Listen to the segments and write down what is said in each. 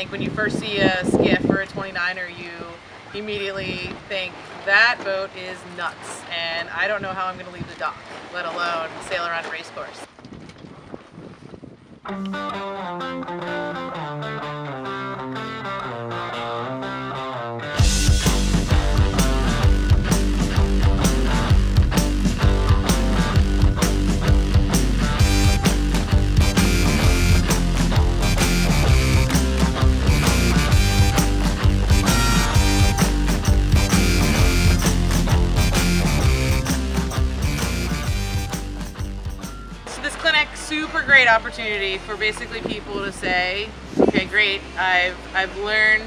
think when you first see a skiff or a 29er, you immediately think that boat is nuts and I don't know how I'm going to leave the dock, let alone sail around a race course. Super great opportunity for basically people to say, okay, great, I've, I've learned,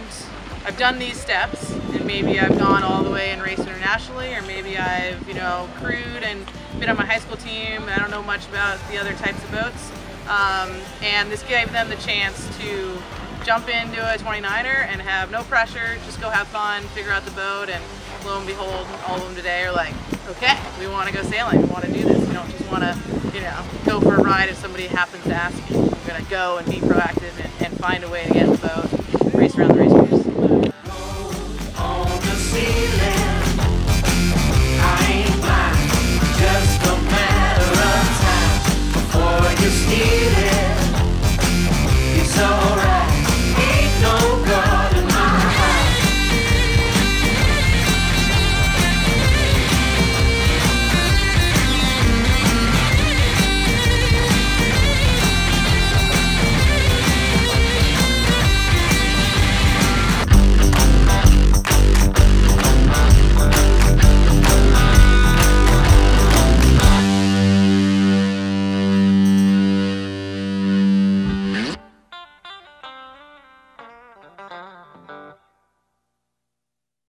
I've done these steps, and maybe I've gone all the way and raced internationally, or maybe I've, you know, crewed and been on my high school team, I don't know much about the other types of boats. Um, and this gave them the chance to jump into a 29er and have no pressure, just go have fun, figure out the boat, and lo and behold, all of them today are like, okay, we want to go sailing, we want to do this. We don't just want to, you know, go for a ride if somebody happens to ask you. We're going to go and be proactive and, and find a way to get in the boat, race around the race.